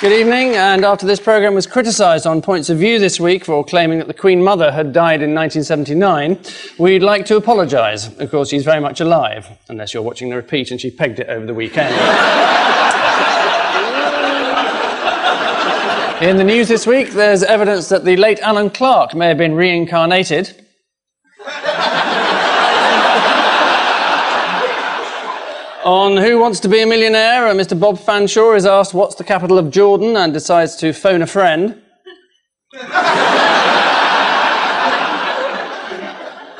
Good evening, and after this programme was criticised on Points of View this week for claiming that the Queen Mother had died in 1979, we'd like to apologise. Of course, she's very much alive, unless you're watching the repeat and she pegged it over the weekend. in the news this week, there's evidence that the late Alan Clark may have been reincarnated. On Who Wants to Be a Millionaire, uh, Mr. Bob Fanshawe is asked what's the capital of Jordan and decides to phone a friend.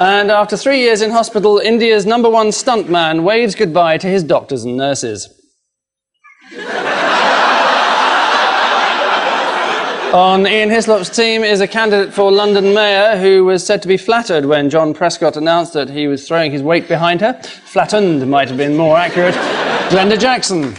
and after three years in hospital, India's number one stuntman waves goodbye to his doctors and nurses. On Ian Hislop's team is a candidate for London Mayor who was said to be flattered when John Prescott announced that he was throwing his weight behind her. Flattened might have been more accurate. Glenda Jackson.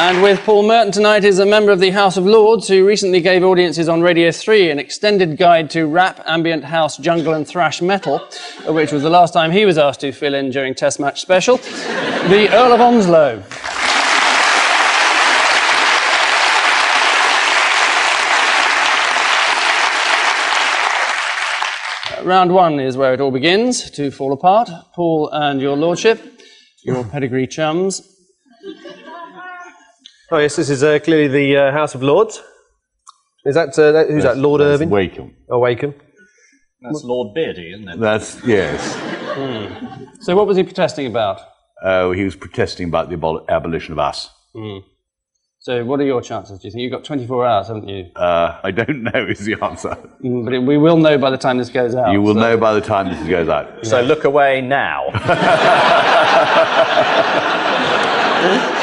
And with Paul Merton tonight is a member of the House of Lords who recently gave audiences on Radio 3 an extended guide to rap, ambient house, jungle, and thrash metal, which was the last time he was asked to fill in during Test Match Special. the Earl of Onslow. Round one is where it all begins to fall apart. Paul and your lordship, your pedigree chums. Oh yes, this is uh, clearly the uh, House of Lords. Is that, uh, that who's that? Lord That's Irving? Wakeham. Oh, Wakeham. That's Lord Beardy, isn't it? That's, yes. So, what was he protesting about? Oh, he was protesting about the abol- abolition of us. So, what are your chances? Do you think you've got 24 hours, haven't you? Uh, I don't know is the answer. Mm, But it, we will know by the time this goes out. You will so- know by the time this goes out. So look away now.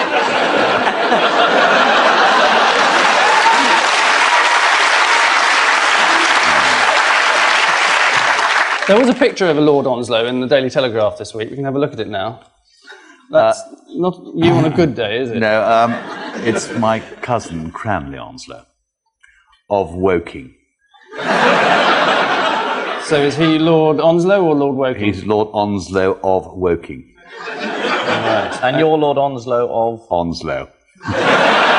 There was a picture of a Lord Onslow in the Daily Telegraph this week. We can have a look at it now. That's not you on a good day, is it? No, um, it's my cousin Cranley Onslow of Woking. So, is he Lord Onslow or Lord Woking? He's Lord Onslow of Woking. and you're Lord Onslow of. Onslow.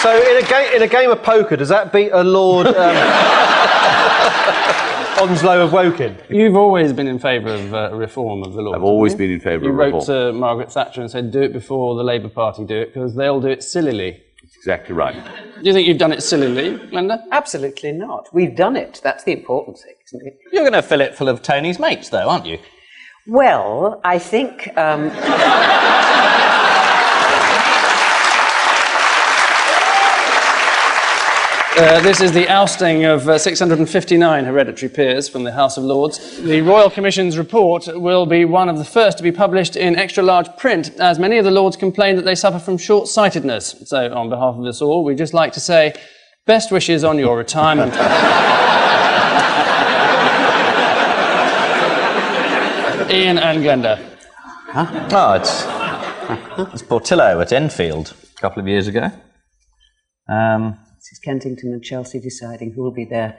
So in a game in a game of poker, does that beat a Lord um, Onslow of Woking? You've always been in favour of uh, reform of the law. I've always been in favour of reform. You of wrote reform. to Margaret Thatcher and said, do it before the Labour Party do it, because they'll do it sillily. Exactly right. Do you think you've done it sillily, Linda? Absolutely not. We've done it. That's the important thing, isn't it? You're going to fill it full of Tony's mates, though, aren't you? Well, I think. Um, Uh, this is the ousting of uh, 659 hereditary peers from the House of Lords. The Royal Commission's report will be one of the first to be published in extra large print, as many of the Lords complain that they suffer from short sightedness. So, on behalf of us all, we'd just like to say best wishes on your retirement. Ian and Glenda. Oh, it's, it's Portillo at Enfield a couple of years ago. Um, this is Kensington and Chelsea deciding who will be their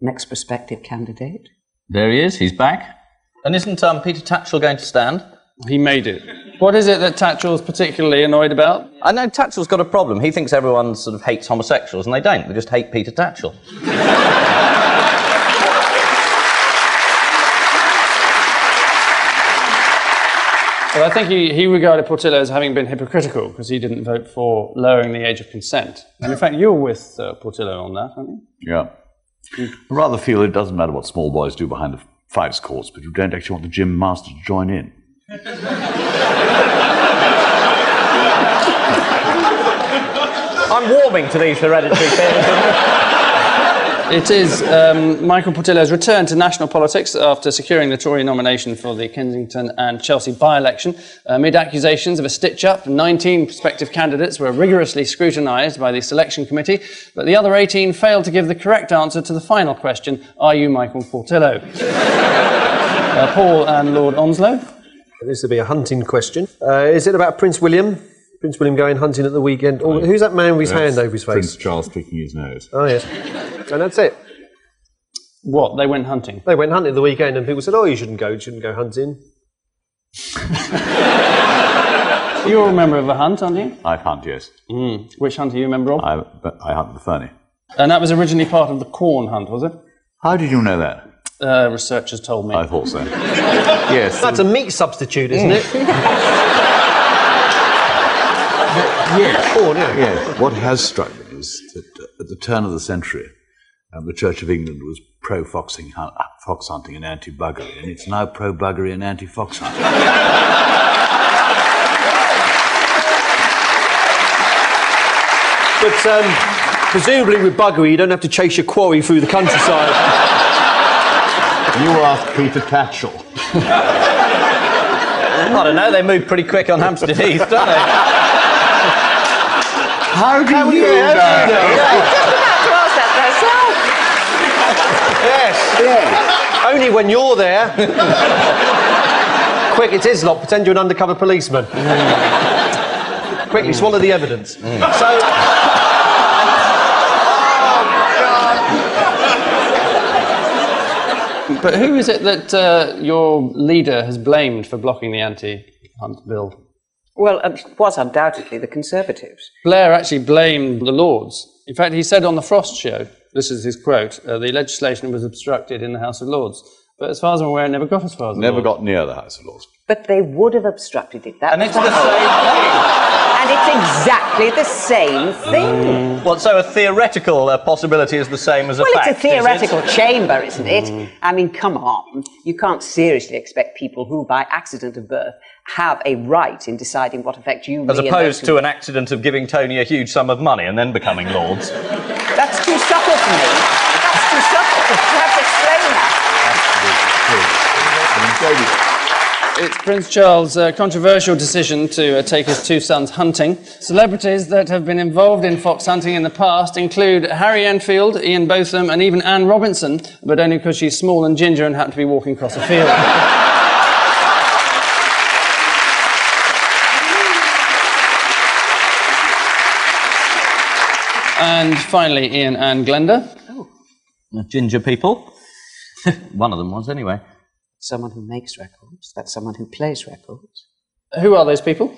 next prospective candidate. there he is, he's back. And isn't um, Peter Tatchell going to stand? He made it. What is it that Tatchell's particularly annoyed about? I know Tatchell's got a problem. He thinks everyone sort of hates homosexuals, and they don't. They just hate Peter Tatchell. I think he, he regarded Portillo as having been hypocritical because he didn't vote for lowering the age of consent. And in fact, you're with uh, Portillo on that, aren't you? Yeah. I rather feel it doesn't matter what small boys do behind the fives courts, but you don't actually want the gym master to join in. I'm warming to these hereditary peers. It is um, Michael Portillo's return to national politics after securing the Tory nomination for the Kensington and Chelsea by election. Amid accusations of a stitch up, 19 prospective candidates were rigorously scrutinised by the selection committee, but the other 18 failed to give the correct answer to the final question Are you Michael Portillo? uh, Paul and Lord Onslow. This will be a hunting question. Uh, is it about Prince William? Prince William going hunting at the weekend? Or who's that man with his hand over his face? Prince Charles picking his nose. Oh yes, and that's it. What? They went hunting. They went hunting the weekend, and people said, "Oh, you shouldn't go. You shouldn't go hunting." You're a member of a hunt, aren't you? I hunt, yes. Which hunt are you a member of? I, but I hunt the ferny. And that was originally part of the Quorn hunt, was it? How did you know that? Uh, researchers told me. I thought so. yes. That's a meat substitute, isn't it? yes. Quorn, yeah. Yes. What has struck me is that uh, at the turn of the century, um, the Church of England was pro foxing, fox hunting and anti buggery, and it's now pro buggery and anti fox hunting. But um, presumably with buggery, you don't have to chase your quarry through the countryside. you asked Peter Tatchell. I don't know, they move pretty quick on Hampstead Heath, don't they? How do you know? Yes. Only when you're there. Quick, it's locked. Pretend you're an undercover policeman. Quickly, swallow the evidence. So. But who is it that uh, your leader has blamed for blocking the anti-hunt bill? Well, it was undoubtedly the Conservatives. Blair actually blamed the Lords. In fact, he said on the Frost show, this is his quote, uh, the legislation was obstructed in the House of Lords. But as far as I'm aware, it never got as far as the Never got near the House of Lords. But they would have obstructed it. That And it's the same thing. And it's exactly the same thing. thing. Well, so a theoretical uh, possibility is the same as a Well, fact. it's a theoretical is it? chamber, isn't it? I mean, come on. You can't seriously expect people who, by accident of birth, have a right in deciding what effect you As opposed to an accident of giving Tony a huge sum of money and then becoming lords. That's too subtle for me. That's too subtle. You have to explain that. It's Prince Charles' uh, controversial decision to uh, take his two sons hunting. Celebrities that have been involved in fox hunting in the past include Harry Enfield, Ian Botham, and even Anne Robinson, but only because she's small and ginger and happened to be walking across a field. and finally, Ian and Glenda. Oh. Ginger people. One of them was, anyway. Someone who makes records. That's someone who plays records. Who are those people?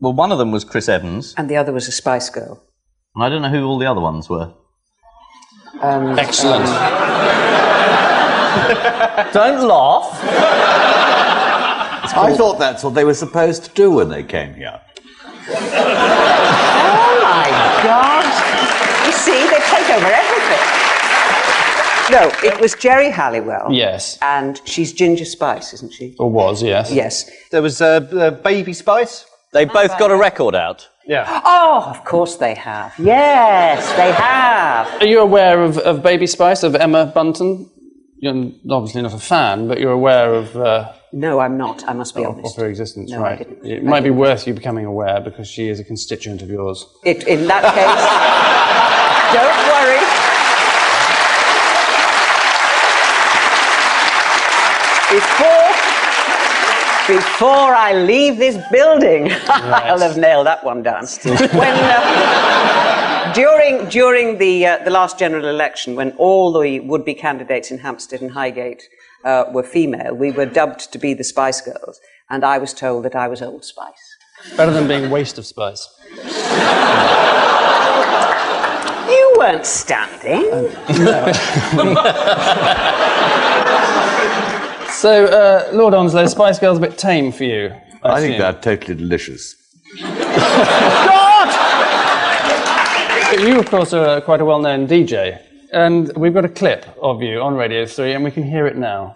Well, one of them was Chris Evans, And the other was a Spice Girl. and I don't know who all the other ones were. Um, Excellent. Don't laugh. I thought that's what they were supposed to do when they came here. Oh my God! You see, they take over everything. No, it was Geri Halliwell. Yes. And she's Ginger Spice, isn't she? Or was, yes. Yes. There was uh, uh, Baby Spice. They both got a record out. Yeah. Oh, of course they have. Yes, they have. Are you aware of, of Baby Spice, of Emma Bunton? You're obviously not a fan, but you're aware of, uh, No, I'm not. I must be of honest. Of her existence, No, I right? didn't. It I might be didn't. worth you becoming aware because she is a constituent of yours. It, in that case, don't worry. Before, before I leave this building, I'll have nailed that one down. when, uh, during during the, uh, the last general election, when all the would-be candidates in Hampstead and Highgate uh, were female, we were dubbed to be the Spice Girls, and I was told that I was Old Spice. Better than being waste of spice. You weren't standing. So, uh, Lord Onslow, Spice Girl's a bit tame for you. I, I think they're totally delicious. But you, of course, are uh, quite a well-known DJ, and we've got a clip of you on Radio 3, and we can hear it now.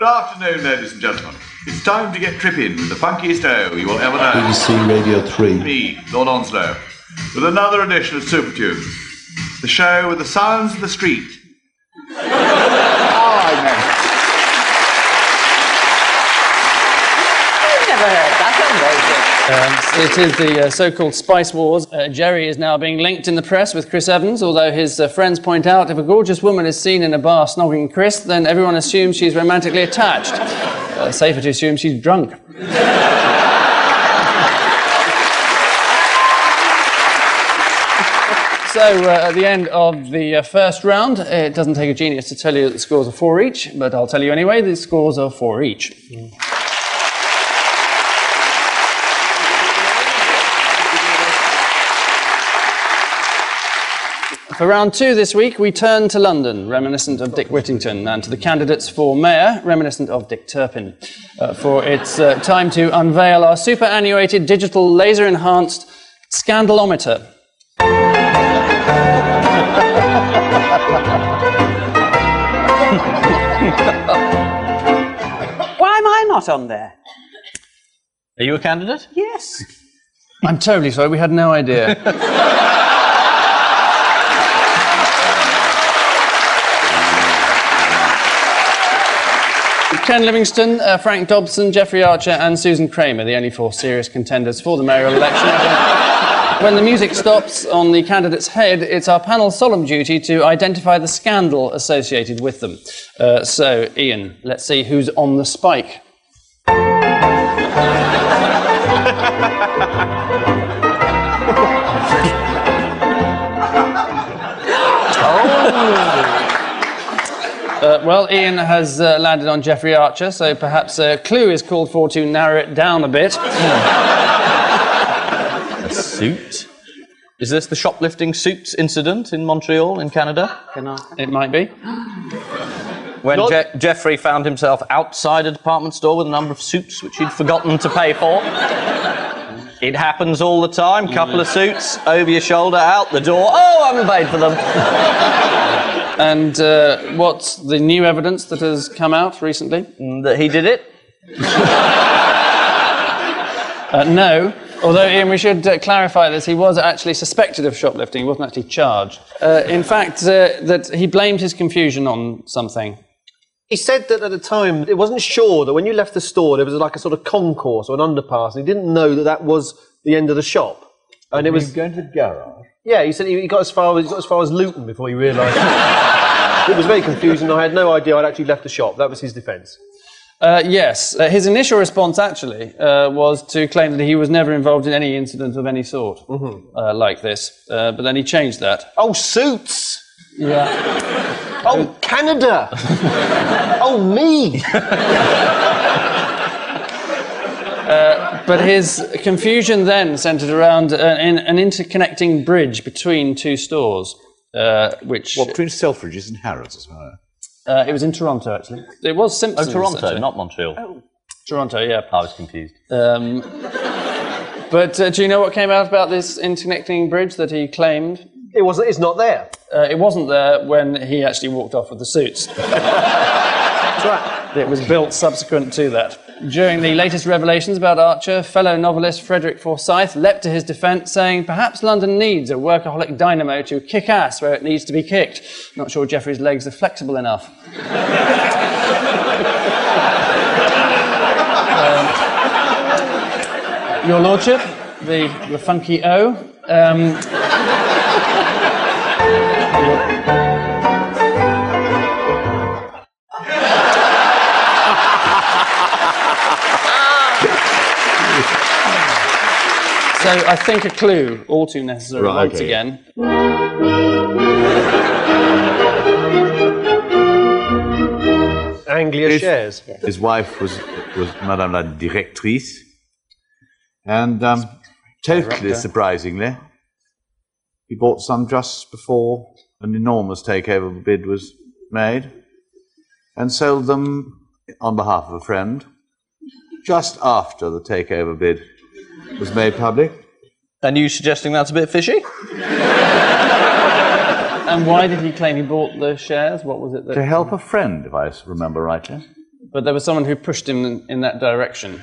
Good afternoon, ladies and gentlemen. It's time to get tripping with the funkiest show you will ever know. BBC Radio 3. Me, Lord Onslow, with another edition of Super Tunes, the show with the sounds of the street. oh, I know. I've never heard that. Um, it is the uh, so-called Spice Wars. Uh, Geri is now being linked in the press with Chris Evans, although his uh, friends point out if a gorgeous woman is seen in a bar snogging Chris, then everyone assumes she's romantically attached. Uh, safer to assume she's drunk. So uh, at the end of the uh, first round, it doesn't take a genius to tell you that the scores are four each, but I'll tell you anyway, the scores are four each. For round two this week, we turn to London, reminiscent of Dick Whittington, and to the candidates for mayor, reminiscent of Dick Turpin. Uh, for it's uh, time to unveil our superannuated digital laser enhanced scandalometer. Why am I not on there? Are you a candidate? Yes. I'm terribly sorry, we had no idea. Ken Livingstone, uh, Frank Dobson, Jeffrey Archer, and Susan Kramer, the only four serious contenders for the mayoral election. when the music stops on the candidate's head, it's our panel's solemn duty to identify the scandal associated with them. Uh, so, Ian, let's see who's on the spike. Uh, well, Ian has uh, landed on Jeffrey Archer, so perhaps a clue is called for to narrow it down a bit. A suit? Is this the shoplifting suits incident in Montreal, in Canada? It might be. When Je- Jeffrey found himself outside a department store with a number of suits which he'd forgotten to pay for. It happens all the time. Couple of suits over your shoulder, out the door. Oh, I haven't paid for them. And uh, what's the new evidence that has come out recently? that he did it. Uh, no. Although, Ian, we should uh, clarify this. He was actually suspected of shoplifting. He wasn't actually charged. Uh, in fact, uh, that he blamed his confusion on something. He said that at the time, it wasn't sure that when you left the store, there was like a sort of concourse or an underpass, and he didn't know that that was the end of the shop. And it was going to the garage. Yeah, he said he he got as far as he got as far as Luton before he realised. it was very confusing. I had no idea I'd actually left the shop. That was his defence. Uh, yes. Uh, his initial response, actually, uh, was to claim that he was never involved in any incident of any sort uh, like this. Uh, but then he changed that. Oh, suits! Yeah. Oh, Canada! oh, me! But his confusion then centred around uh, an, an interconnecting bridge between two stores, uh, which Well, Prince Selfridge is in Harrods as well. Uh, it was in Toronto actually. It was Simpsons. Oh, Toronto, actually. not Montreal. Oh. Toronto. Yeah. I was confused. Um, but uh, do you know what came out about this interconnecting bridge that he claimed? It wasn't. It's not there. Uh, it wasn't there when he actually walked off with the suits. Right. It was built subsequent to that. During the latest revelations about Archer, fellow novelist Frederick Forsyth leapt to his defence, saying, Perhaps London needs a workaholic dynamo to kick ass where it needs to be kicked. Not sure Jeffrey's legs are flexible enough. Um, Your Lordship, the, the funky O. Um, So I think a clue, all too necessary Right, once okay. again. Anglia It's- shares. His wife was was Madame la Directrice, and um, totally surprisingly, he bought some just before an enormous takeover bid was made, and sold them on behalf of a friend just after the takeover bid was made public. And you suggesting that's a bit fishy? And why did he claim he bought the shares? What was it To help a friend, if I remember rightly. But there was someone who pushed him in, in that direction.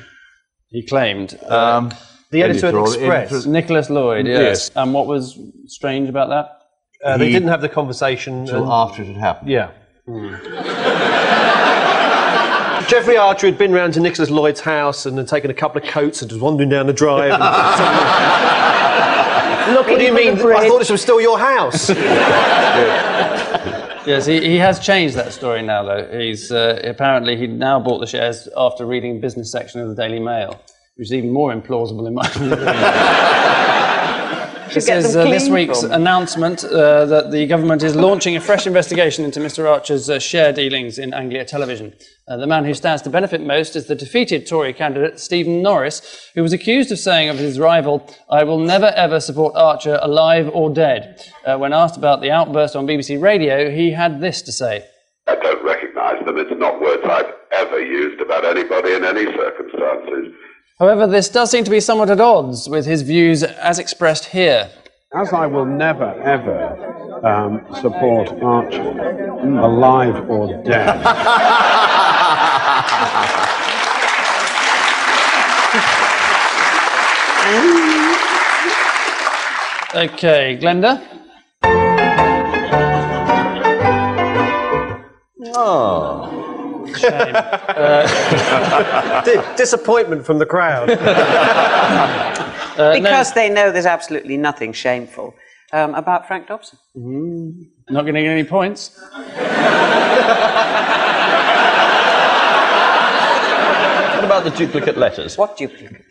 He claimed. Uh, Um, The editor of editorial- Express. editor- Nicholas Lloyd, yes. Yes. And what was strange about that? Uh, they didn't have the conversation. until and- after it had happened. yeah. Jeffrey Archer had been round to Nicholas Lloyd's house and had taken a couple of coats and was wandering down the drive. and Looking what do you mean? I thought this was still your house. Yes, he, he has changed that story now, though. He's uh, apparently he now bought the shares after reading the business section of the Daily Mail, which is even more implausible in my view. to This get is them uh, this week's from. announcement uh, that the government is launching a fresh investigation into Mr Archer's uh, share dealings in Anglia Television. Uh, the man who stands to benefit most is the defeated Tory candidate Stephen Norris, who was accused of saying of his rival, I will never ever support Archer alive or dead. Uh, when asked about the outburst on BBC Radio, he had this to say. I don't recognise them. It's not words I've ever used about anybody in any circumstances. However, this does seem to be somewhat at odds with his views as expressed here. As I will never, ever um, support Archer, alive or dead. Okay, Glenda? Di- disappointment from the crowd. because they know there's absolutely nothing shameful um, about Frank Dobson. Not going to get any points. What about the duplicate letters? What duplicate?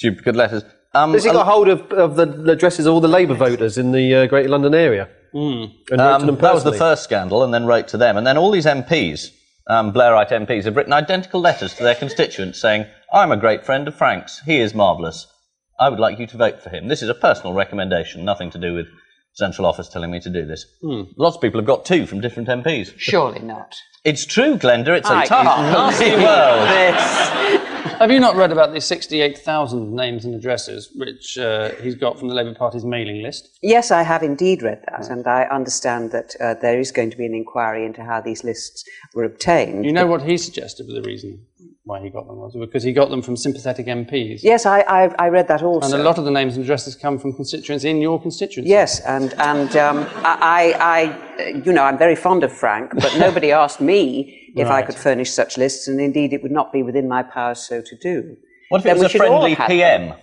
Duplicate letters. Um, Has he a- got hold of, of the the addresses of all the Labour voters in the uh, Greater London area? And wrote to Um, them that was the first scandal, and then wrote to them. And then all these MPs, um, Blairite MPs, have written identical letters to their constituents saying, I'm a great friend of Frank's. He is marvellous. I would like you to vote for him. This is a personal recommendation, nothing to do with central office telling me to do this. Lots of people have got two from different MPs. Surely not. It's true, Glenda. It's a I tough, nasty believe world. Have you not read about the 68,000 names and addresses which uh, he's got from the Labour Party's mailing list? Yes, I have indeed read that, and I understand that uh, there is going to be an inquiry into how these lists were obtained. You know what he suggested was the reason why he got them was because he got them from sympathetic MPs. Yes, I, I, I read that also. And a lot of the names and addresses come from constituents in your constituency. Yes, and and um, I, I, I, you know, I'm very fond of Frank, but nobody asked me if I could furnish such lists, and indeed it would not be within my powers so to do. What if Then it was a friendly PM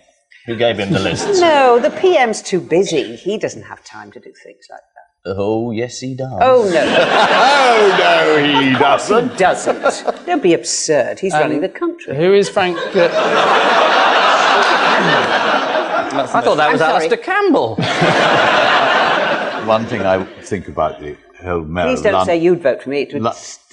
who gave him the list? No, the PM's too busy. He doesn't have time to do things like that. Oh, yes, he does. Oh no, Oh, no, he doesn't. he doesn't. Don't be absurd. He's running the country. Who is Frank? Uh, I thought that was. Alastair Campbell. One thing I think about the whole mayor Please don't Lon- say you'd vote for me. It would Lo-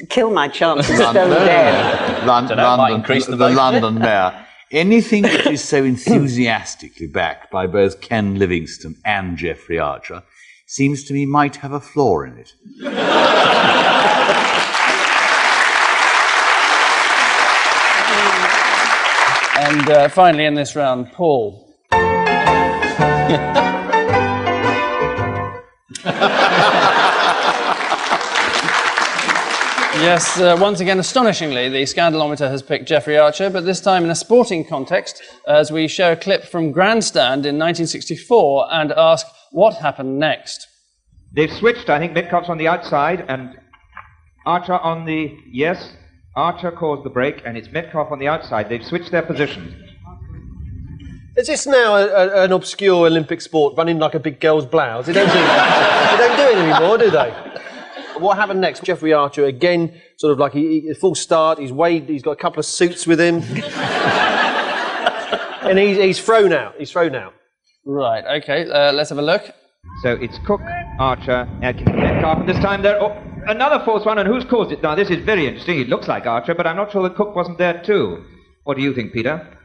kill my chances Lon- stone dead. Lon- Dunno, London, the the. London mayor. Anything which is so enthusiastically backed by both Ken Livingstone and Jeffrey Archer seems to me might have a flaw in it. and uh, finally, in this round, Paul. Yes, uh, once again, astonishingly, the scandalometer has picked Jeffrey Archer, but this time in a sporting context, as we show a clip from Grandstand in 1964 and ask what happened next. They've switched. I think Metcalfe's on the outside and Archer on the. Yes, Archer caused the break and it's Metcalfe on the outside. They've switched their positions. Is this now a, a, an obscure Olympic sport running like a big girl's blouse? They don't do, they don't do it anymore, do they? What happened next? Jeffrey Archer again, sort of like he, he full start. He's weighed. He's got a couple of suits with him, and he's, he's thrown out. He's thrown out. Right, okay, uh, let's have a look. So it's Cook, Archer, Atkins, Metcalfe. And this time there. Oh, another fourth one. And who's caused it? Now, this is very interesting. It looks like Archer, but I'm not sure that Cook wasn't there too. What do you think, Peter?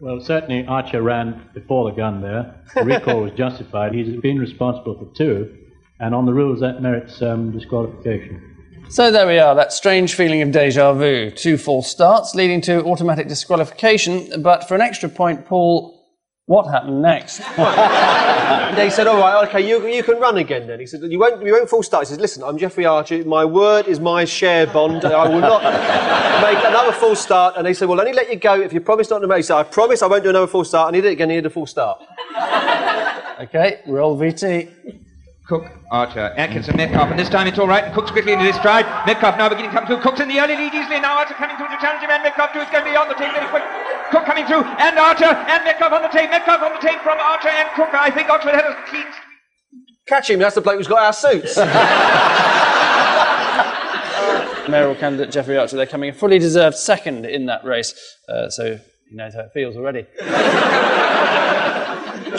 Well, certainly Archer ran before the gun there. The recall was justified. He's been responsible for two, and on the rules that merits um, disqualification. So there we are, that strange feeling of deja vu. Two false starts leading to automatic disqualification, but for an extra point, Paul, what happened next? They said, "All right, okay, you, you can run again." Then he said, "You won't you won't full start." He says, "Listen, I'm Jeffrey Archer. My word is my share bond. I will not make another full start." And they said, "We'll only let you go if you promise not to make." He said, "I promise I won't do another full start." And he did it again. He did a full start. okay, roll VT. Cook, Archer, Atkinson, Metcalfe, and this time it's all right. And Cook's quickly into his stride. Metcalfe now beginning to come through. Cook's in the early lead easily. Now Archer coming through to challenge him, and Metcalfe too is going to be on the tape very quick. Cook coming through, and Archer, and Metcalfe on the tape. Metcalfe on the tape from Archer and Cook. I think Oxford had a clean. Catch him. That's the bloke who's got our suits. Mayoral candidate Jeffrey Archer, they're coming a fully deserved second in that race, uh, so he knows how it feels already.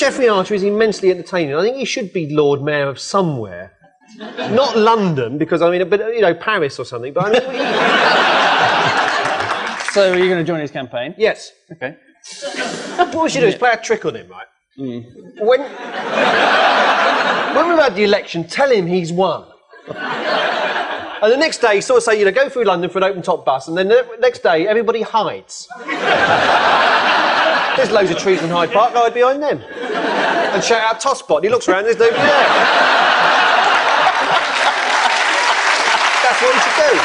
Jeffrey Archer is immensely entertaining. I think he should be Lord Mayor of somewhere. Not London, because I mean, but you know, Paris or something. But I mean, So are you going to join his campaign? yes. Okay. What we should do is play a trick on him, right? Hmm. When, when we've had the election, tell him he's won. And the next day, sort of say, you know, go through London for an open top bus, and then the next day, everybody hides. There's loads of trees in Hyde Park, hide behind them. And shout out Tosspot. He looks around, there's nobody there. That's what he should do.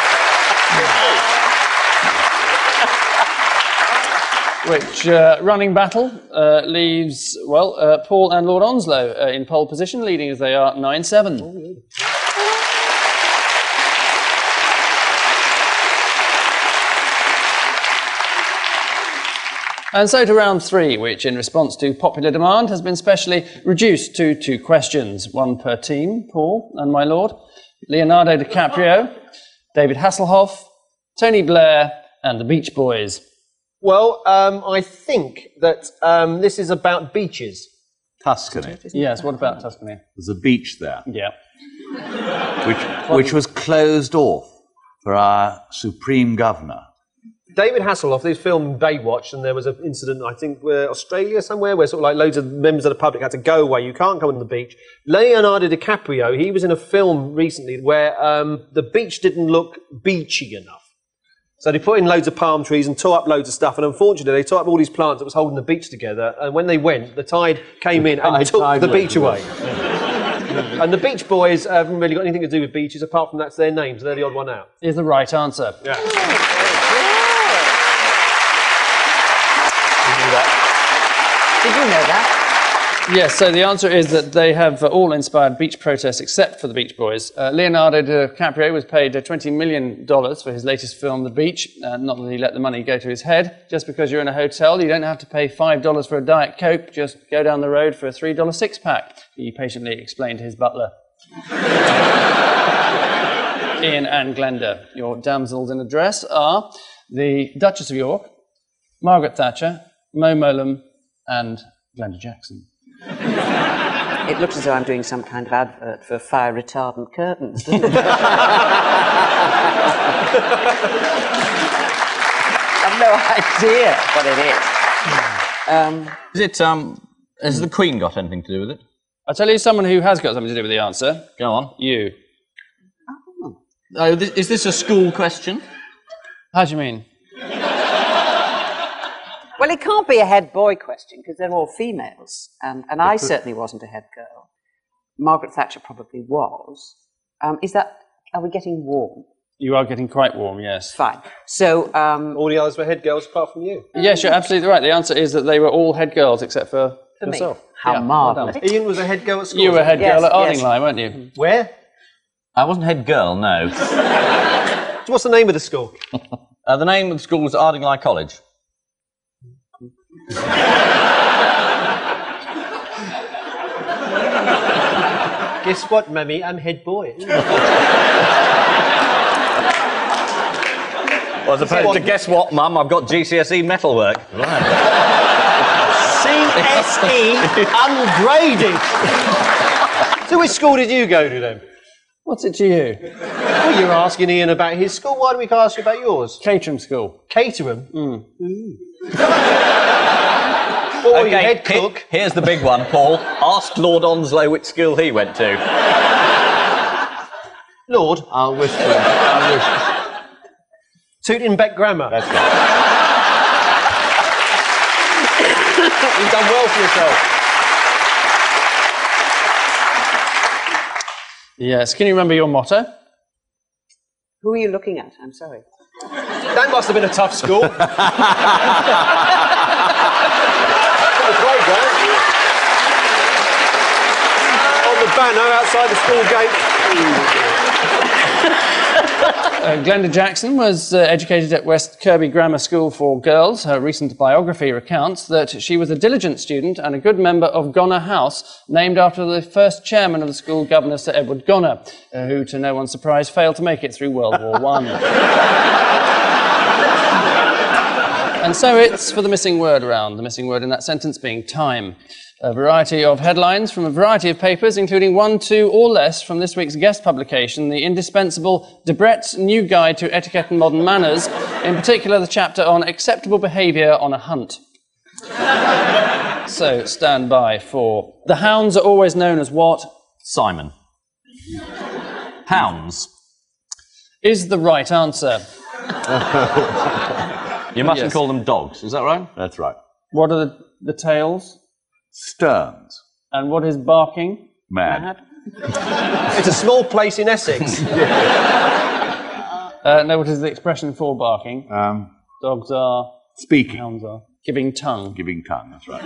Which uh, running battle uh, leaves, well, uh, Paul and Lord Onslow uh, in pole position, leading as they are 9 7. And so to round three, which, in response to popular demand, has been specially reduced to two questions, one per team, Paul and my lord, Leonardo DiCaprio, David Hasselhoff, Tony Blair, and the Beach Boys. Well, um, I think that um, this is about beaches. Tuscany. Yes, what about Tuscany? There's a beach there, Yeah. which, which was closed off for our supreme governor. David Hasselhoff, this film Baywatch, and there was an incident, I think, where Australia somewhere, where sort of like loads of members of the public had to go away. You can't come on the beach. Leonardo DiCaprio, he was in a film recently where um, the beach didn't look beachy enough. So they put in loads of palm trees and tore up loads of stuff, and unfortunately, they tore up all these plants that was holding the beach together. And when they went, the tide came in and tide- took the went beach away. and the Beach Boys haven't really got anything to do with beaches, apart from that's their names. They're the odd one out. Is the right answer. Yeah. Did you know that? Yes, so the answer is that they have all inspired beach protests except for the Beach Boys. Uh, Leonardo DiCaprio was paid uh, $20 million for his latest film, The Beach. Uh, not that he let the money go to his head. Just because you're in a hotel, you don't have to pay $5 for a Diet Coke. Just go down the road for a $3 six pack, he patiently explained to his butler. Ian and Glenda, your damsels in address are the Duchess of York, Margaret Thatcher, Mo Mowlam, and Glenda Jackson. It looks as though I'm doing some kind of advert for fire retardant curtains, doesn't it? I've no idea what it is. Um, Is it, um, has the Queen got anything to do with it? I'll tell you someone who has got something to do with the answer. Go on. You. Oh, thi- is this a school question? How do you mean? Well, it can't be a head boy question because they're all females, um, and I certainly wasn't a head girl. Margaret Thatcher probably was. Um, is that? Are we getting warm? You are getting quite warm, yes. Fine. So, um, All the others were head girls apart from you. Yes, you're absolutely right. The answer is that they were all head girls except for, For me. yourself. How Yeah, marvellous. done. Ian was a head girl at school. You were head Yes, girl at yes. Ardingly, weren't you? Where? I wasn't head girl, no. So what's the name of the school? Uh, the name of the school was Ardingly College. Guess what, Mummy? I'm head boy. Well, as opposed to guess what, Mum, I've got GCSE metalwork. Right. CSE ungraded. so which school did you go to then? What's it to you? Well, you're asking Ian about his school. Why don't we ask you about yours? Caterham School. Caterham. Mm. Or your head he- cook. here's the big one, Paul. Ask Lord Onslow which school he went to. Lord. I'll whisper. I'll whisper. Tooting Bec Grammar. That's right. You've done well for yourself. Yes. Can you remember your motto? who are you looking at? I'm sorry. That must have been a tough school. On the playground. On the banner outside the school gate. Uh, Glenda Jackson was uh, educated at West Kirby Grammar School for Girls. Her recent biography recounts that she was a diligent student and a good member of Goner House, named after the first chairman of the school, Governor Sir Edward Goner, uh, who, to no one's surprise, failed to make it through World War One. And so it's for the missing word round, the missing word in that sentence being time. A variety of headlines from a variety of papers, including one, two, or less from this week's guest publication, the indispensable Debrett's New Guide to Etiquette and Modern Manners, in particular the chapter on acceptable behaviour on a hunt. so stand by for. The hounds are always known as what? Simon. Hounds. Is the right answer. You mustn't Yes. call them dogs, is that right? That's right. What are the, the tails? Sterns. And what is barking? Mad. It's a small place in Essex. Uh, no, what is the expression for barking? Um, Dogs are. speaking. Hounds are. Giving tongue. Giving tongue, that's right.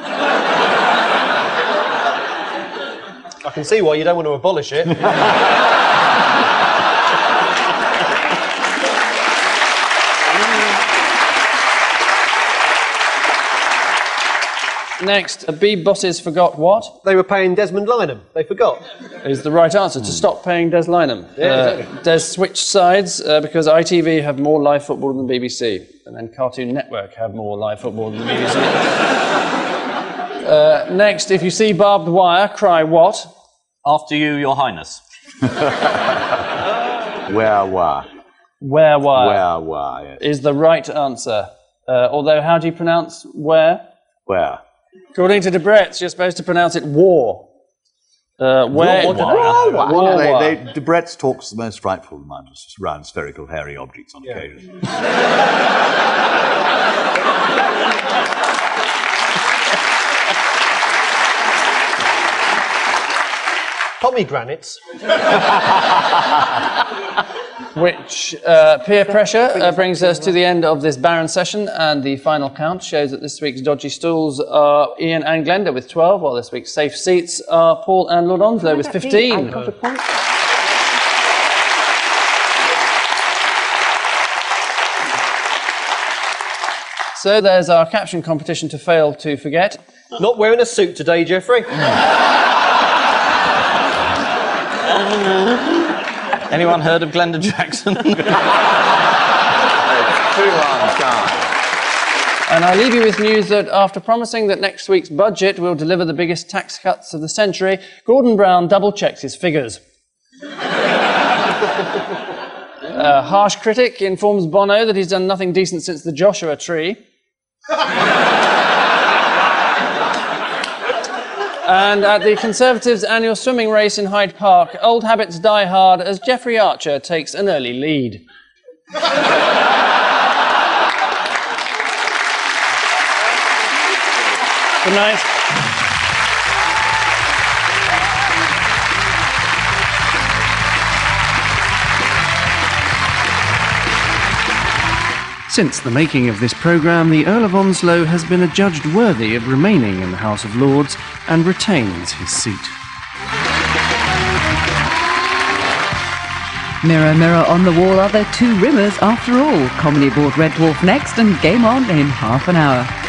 I can see why you don't want to abolish it. Next, the B bosses forgot what? They were paying Desmond Lynam. They forgot. Is the right answer to stop paying Des Lynam. uh, Des switched sides uh, because ITV have more live football than the BBC, and then Cartoon Network have more live football than the BBC. uh, next, if you see barbed wire, cry what? After you, Your Highness. Where were? Where wire Where were? Yes. is the right answer. Uh, although, how do you pronounce where? Where? According to Debrett's, you're supposed to pronounce it war. Uh, where? War War wire. They, wire. they, Debrett's talks the most frightful amounts around spherical hairy objects on occasion. Pomegranates. Which uh, peer pressure uh, brings us to the end of this barren session, and the final count shows that this week's dodgy stools are Ian and Glenda with 12, while this week's safe seats are Paul and Lord Onslow with 15. So there's our caption competition to fail to forget. Not wearing a suit today, Jeffrey. Anyone heard of Glenda Jackson? And I leave you with news that after promising that next week's budget will deliver the biggest tax cuts of the century, Gordon Brown double checks his figures. A harsh critic informs Bono that he's done nothing decent since the Joshua tree. And at the Conservatives' annual swimming race in Hyde Park, old habits die hard as Jeffrey Archer takes an early lead. Good night. Since the making of this programme, the Earl of Onslow has been adjudged worthy of remaining in the House of Lords and retains his seat. Mirror, mirror on the wall, are there two rimmers after all? Comedy bought Red Dwarf next and game on in half an hour.